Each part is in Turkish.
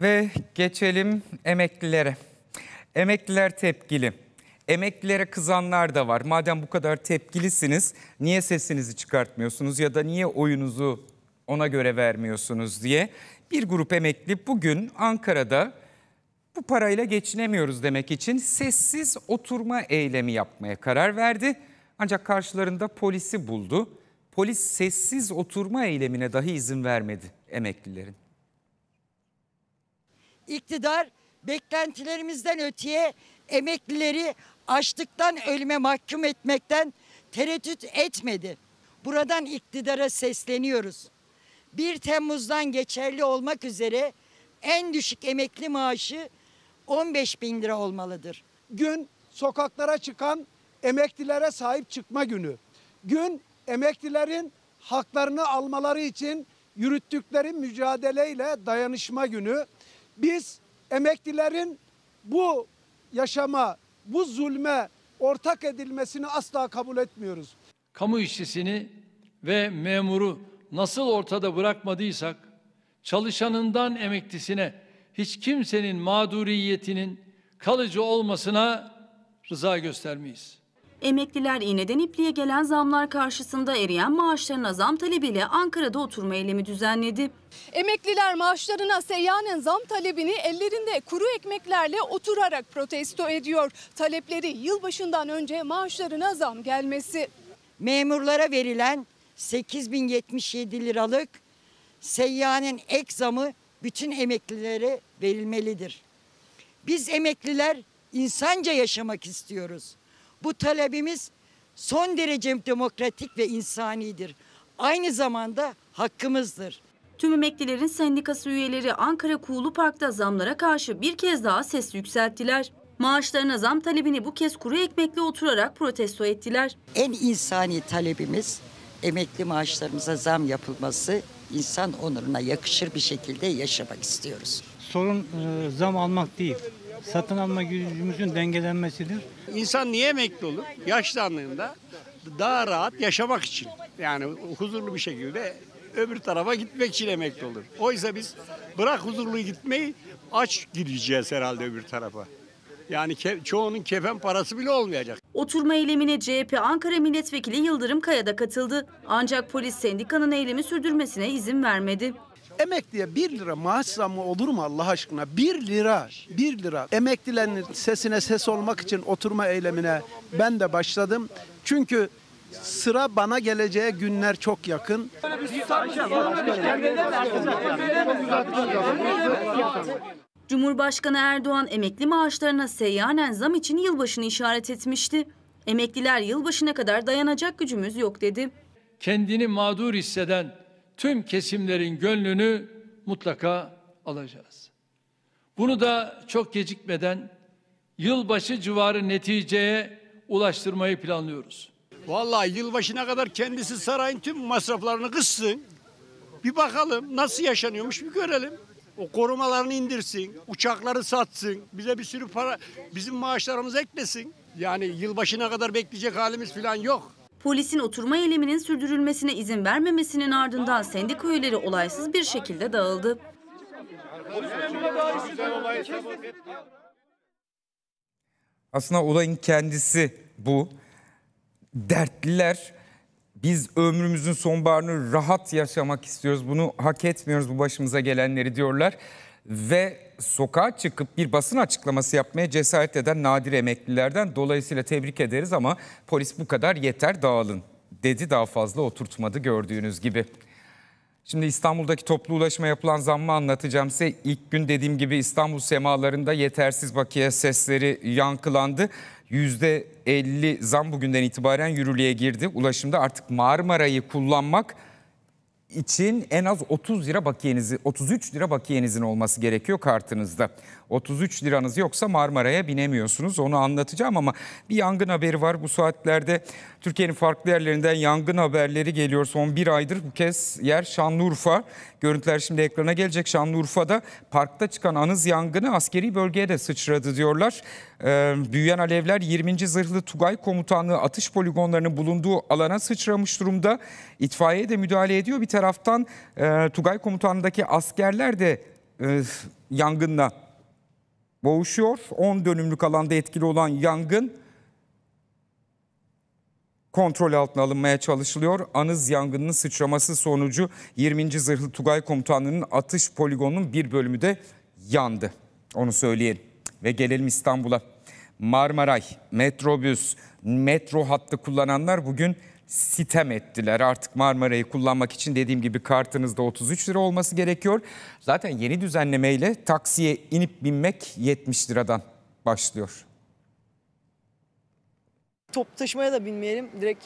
Ve geçelim emeklilere. Emekliler tepkili. Emeklilere kızanlar da var. Madem bu kadar tepkilisiniz niye sesinizi çıkartmıyorsunuz ya da niye oyunuzu ona göre vermiyorsunuz diye. Bir grup emekli bugün Ankara'da bu parayla geçinemiyoruz demek için sessiz oturma eylemi yapmaya karar verdi. Ancak karşılarında polisi buldu. Polis sessiz oturma eylemine dahi izin vermedi emeklilerin. İktidar beklentilerimizden öteye emeklileri açlıktan ölüme mahkum etmekten tereddüt etmedi. Buradan iktidara sesleniyoruz. 1 Temmuz'dan geçerli olmak üzere en düşük emekli maaşı 15 bin lira olmalıdır. Gün sokaklara çıkan emeklilere sahip çıkma günü. Gün emeklilerin haklarını almaları için yürüttükleri mücadeleyle dayanışma günü. Biz emeklilerin bu yaşama, bu zulme ortak edilmesini asla kabul etmiyoruz. kamu işçisini ve memuru nasıl ortada bırakmadıysak çalışanından emeklisine hiç kimsenin mağduriyetinin kalıcı olmasına rıza göstermeyiz. Emekliler iğneden ipliğe gelen zamlar karşısında eriyen maaşlarına zam talebiyle Ankara'da oturma eylemi düzenledi. Emekliler maaşlarına seyyanen zam talebini ellerinde kuru ekmeklerle oturarak protesto ediyor. Talepleri yılbaşından önce maaşlarına zam gelmesi. Memurlara verilen 8077 liralık seyyanen ek zamı bütün emeklilere verilmelidir. Biz emekliler insanca yaşamak istiyoruz. Bu talebimiz son derece demokratik ve insanidir. Aynı zamanda hakkımızdır. Tüm emeklilerin sendikası üyeleri Ankara Kuğulu Park'ta zamlara karşı bir kez daha ses yükselttiler. Maaşlarına zam talebini bu kez kuru ekmekle oturarak protesto ettiler. En insani talebimiz emekli maaşlarımıza zam yapılması, insan onuruna yakışır bir şekilde yaşamak istiyoruz. sorun e, zam almak değil. Satın alma gücümüzün dengelenmesidir. İnsan niye emekli olur? Yaşlandığında daha rahat yaşamak için. Yani huzurlu bir şekilde öbür tarafa gitmek için emekli olur. Oysa biz bırak huzurlu gitmeyi aç gideceğiz herhalde öbür tarafa. Yani ke- çoğunun kefen parası bile olmayacak. Oturma eylemine CHP Ankara Milletvekili Yıldırım Kaya da katıldı. Ancak polis sendikanın eylemi sürdürmesine izin vermedi. Emekliye 1 lira maaş zammı olur mu Allah aşkına? 1 lira, 1 lira. Emeklilerin sesine ses olmak için oturma eylemine ben de başladım. Çünkü sıra bana geleceği günler çok yakın. Cumhurbaşkanı Erdoğan emekli maaşlarına seyyanen zam için yılbaşını işaret etmişti. Emekliler yılbaşına kadar dayanacak gücümüz yok dedi. Kendini mağdur hisseden tüm kesimlerin gönlünü mutlaka alacağız. Bunu da çok gecikmeden yılbaşı civarı neticeye ulaştırmayı planlıyoruz. Vallahi yılbaşına kadar kendisi sarayın tüm masraflarını kıssın. Bir bakalım nasıl yaşanıyormuş bir görelim. O korumalarını indirsin, uçakları satsın, bize bir sürü para, bizim maaşlarımızı eklesin. Yani yılbaşına kadar bekleyecek halimiz falan yok. Polisin oturma eyleminin sürdürülmesine izin vermemesinin ardından sendika üyeleri olaysız bir şekilde dağıldı. Aslında olayın kendisi bu. Dertliler biz ömrümüzün sonbaharını rahat yaşamak istiyoruz. Bunu hak etmiyoruz bu başımıza gelenleri diyorlar. Ve sokağa çıkıp bir basın açıklaması yapmaya cesaret eden nadir emeklilerden dolayısıyla tebrik ederiz ama polis bu kadar yeter dağılın dedi daha fazla oturtmadı gördüğünüz gibi. Şimdi İstanbul'daki toplu ulaşıma yapılan zammı anlatacağım size. İlk gün dediğim gibi İstanbul semalarında yetersiz bakiye sesleri yankılandı. %50 zam bugünden itibaren yürürlüğe girdi. Ulaşımda artık Marmara'yı kullanmak için en az 30 lira bakiyenizi 33 lira bakiyenizin olması gerekiyor kartınızda. 33 liranız yoksa Marmara'ya binemiyorsunuz. Onu anlatacağım ama bir yangın haberi var bu saatlerde. Türkiye'nin farklı yerlerinden yangın haberleri geliyor son bir aydır. Bu kez yer Şanlıurfa. Görüntüler şimdi ekrana gelecek. Şanlıurfa'da parkta çıkan anız yangını askeri bölgeye de sıçradı diyorlar. Ee, büyüyen alevler 20. Zırhlı Tugay Komutanlığı atış poligonlarının bulunduğu alana sıçramış durumda. İtfaiye de müdahale ediyor. Bir taraftan e, Tugay Komutanlığı'ndaki askerler de e, yangınla boğuşuyor. 10 dönümlük alanda etkili olan yangın kontrol altına alınmaya çalışılıyor. Anız yangınının sıçraması sonucu 20. Zırhlı Tugay Komutanlığı'nın atış poligonunun bir bölümü de yandı. Onu söyleyelim. Ve gelelim İstanbul'a. Marmaray, metrobüs, metro hattı kullananlar bugün sitem ettiler. Artık Marmaray'ı kullanmak için dediğim gibi kartınızda 33 lira olması gerekiyor. Zaten yeni düzenlemeyle taksiye inip binmek 70 liradan başlıyor. Top taşımaya da binmeyelim. Direkt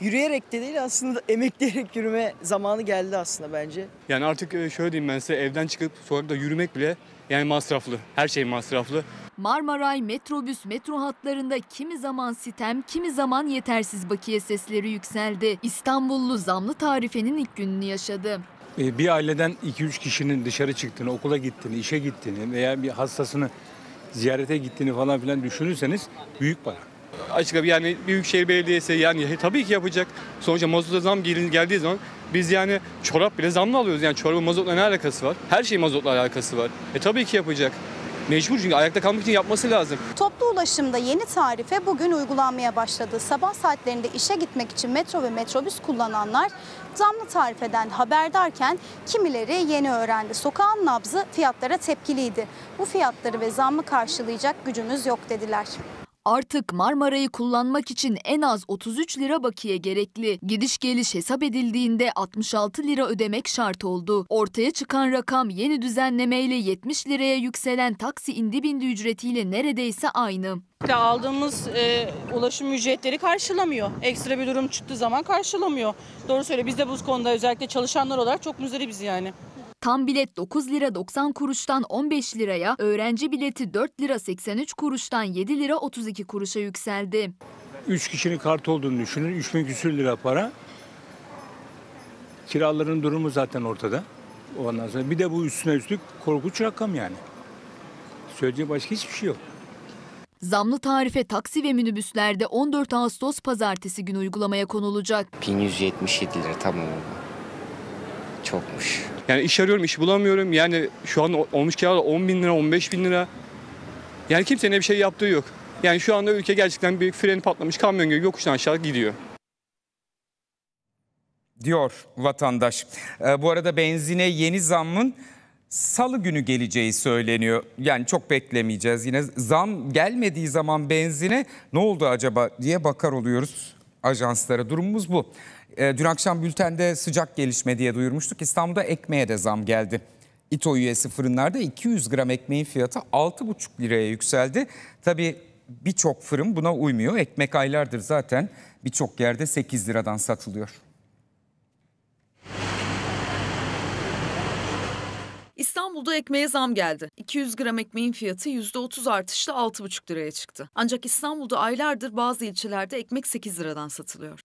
yürüyerek de değil aslında emekleyerek yürüme zamanı geldi aslında bence. Yani artık e, şöyle diyeyim ben size evden çıkıp sokakta yürümek bile yani masraflı. Her şey masraflı. Marmaray, metrobüs, metro hatlarında kimi zaman sitem, kimi zaman yetersiz bakiye sesleri yükseldi. İstanbullu zamlı tarifenin ilk gününü yaşadı. E, Bir aileden 2-3 kişinin dışarı çıktığını, okula gittiğini, işe gittiğini veya bir hastasını ziyarete gittiğini falan filan düşünürseniz büyük para. Açık abi yani Büyükşehir Belediyesi yani tabii ki yapacak. Sonuçta mazota zam geldiği zaman biz yani çorap bile zamlı alıyoruz. Yani çorabın mazotla ne alakası var? Her şey mazotla alakası var. E tabii ki yapacak. Mecbur çünkü ayakta kalmak için yapması lazım. Toplu ulaşımda yeni tarife bugün uygulanmaya başladı. Sabah saatlerinde işe gitmek için metro ve metrobüs kullananlar zamlı tarifeden haberdarken kimileri yeni öğrendi. Sokağın nabzı fiyatlara tepkiliydi. Bu fiyatları ve zammı karşılayacak gücümüz yok dediler. Artık Marmaray'ı kullanmak için en az 33 lira bakiye gerekli. Gidiş geliş hesap edildiğinde 66 lira ödemek şart oldu. Ortaya çıkan rakam yeni düzenlemeyle 70 liraya yükselen taksi indi bindi ücretiyle neredeyse aynı. Aldığımız e, ulaşım ücretleri karşılamıyor. Ekstra bir durum çıktığı zaman karşılamıyor. Doğru söyle biz de bu konuda özellikle çalışanlar olarak çok muzdaribiz yani. Tam bilet 9 lira 90 kuruştan 15 liraya, öğrenci bileti 4 lira 83 kuruştan 7 lira 32 kuruşa yükseldi. 3 kişinin kart olduğunu düşünün. 3000 küsür lira para. Kiraların durumu zaten ortada. Ondan sonra bir de bu üstüne üstlük korkunç rakam yani. Söyleyecek başka hiçbir şey yok. Zamlı tarife taksi ve minibüslerde 14 Ağustos pazartesi günü uygulamaya konulacak. 1177 lira tamam Çokmuş. Yani iş arıyorum, iş bulamıyorum. Yani şu an olmuş kiralar 10 bin lira, 15 bin lira. Yani kimsenin bir şey yaptığı yok. Yani şu anda ülke gerçekten bir freni patlamış kamyon gibi yokuştan aşağı gidiyor. diyor vatandaş. Ee, bu arada benzine yeni zammın salı günü geleceği söyleniyor. Yani çok beklemeyeceğiz. Yine zam gelmediği zaman benzine ne oldu acaba diye bakar oluyoruz ajanslara. Durumumuz bu. Ee, dün akşam bültende sıcak gelişme diye duyurmuştuk. İstanbul'da ekmeğe de zam geldi. İTO üyesi fırınlarda 200 gram ekmeğin fiyatı 6,5 liraya yükseldi. Tabii birçok fırın buna uymuyor. Ekmek aylardır zaten birçok yerde 8 liradan satılıyor. İstanbul'da ekmeğe zam geldi. 200 gram ekmeğin fiyatı %30 artışla 6,5 liraya çıktı. Ancak İstanbul'da aylardır bazı ilçelerde ekmek 8 liradan satılıyor.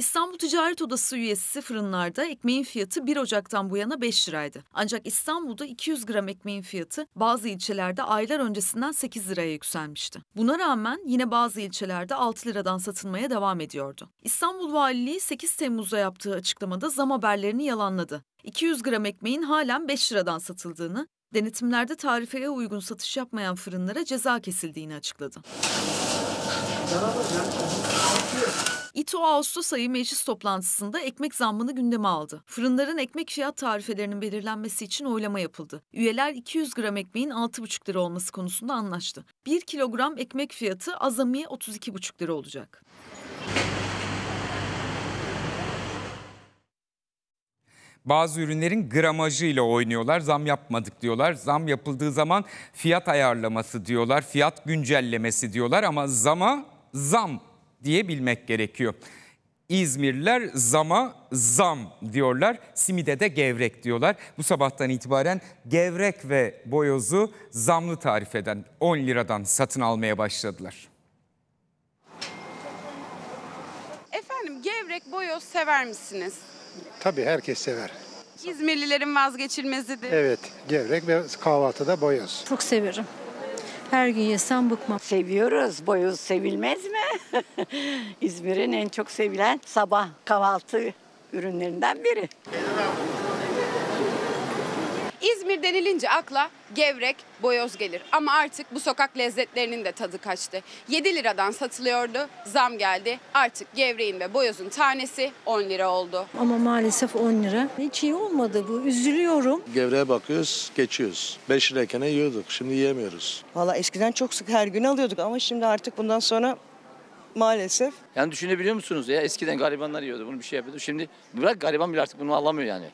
İstanbul Ticaret Odası üyesi fırınlarda ekmeğin fiyatı 1 Ocak'tan bu yana 5 liraydı. Ancak İstanbul'da 200 gram ekmeğin fiyatı bazı ilçelerde aylar öncesinden 8 liraya yükselmişti. Buna rağmen yine bazı ilçelerde 6 liradan satılmaya devam ediyordu. İstanbul Valiliği 8 Temmuz'da yaptığı açıklamada zam haberlerini yalanladı. 200 gram ekmeğin halen 5 liradan satıldığını, denetimlerde tarifeye uygun satış yapmayan fırınlara ceza kesildiğini açıkladı. İTO Ağustos ayı meclis toplantısında ekmek zammını gündeme aldı. Fırınların ekmek fiyat tarifelerinin belirlenmesi için oylama yapıldı. Üyeler 200 gram ekmeğin 6,5 lira olması konusunda anlaştı. 1 kilogram ekmek fiyatı azamiye 32,5 lira olacak. Bazı ürünlerin gramajıyla oynuyorlar. Zam yapmadık diyorlar. Zam yapıldığı zaman fiyat ayarlaması diyorlar. Fiyat güncellemesi diyorlar ama zama zam diye bilmek gerekiyor. İzmirliler zama zam diyorlar. Simide de gevrek diyorlar. Bu sabahtan itibaren gevrek ve boyozu zamlı tarifeden 10 liradan satın almaya başladılar. Efendim gevrek boyoz sever misiniz? Tabii herkes sever. İzmirlilerin vazgeçilmezidir. Evet, gevrek ve kahvaltıda boyoz. Çok severim. Her gün yesem bıkmam. Seviyoruz. Boyoz sevilmez mi? İzmir'in en çok sevilen sabah kahvaltı ürünlerinden biri. İzmir denilince akla gevrek, boyoz gelir. Ama artık bu sokak lezzetlerinin de tadı kaçtı. 7 liradan satılıyordu, zam geldi. Artık gevreğin ve boyozun tanesi 10 lira oldu. Ama maalesef 10 lira. Hiç iyi olmadı bu. Üzülüyorum. Gevreğe bakıyoruz, geçiyoruz. 5 lirayken yiyorduk, şimdi yiyemiyoruz. Valla eskiden çok sık her gün alıyorduk ama şimdi artık bundan sonra maalesef Yani düşünebiliyor musunuz ya eskiden garibanlar yiyordu bunu bir şey yapıyordu. Şimdi bırak gariban bile artık bunu alamıyor yani.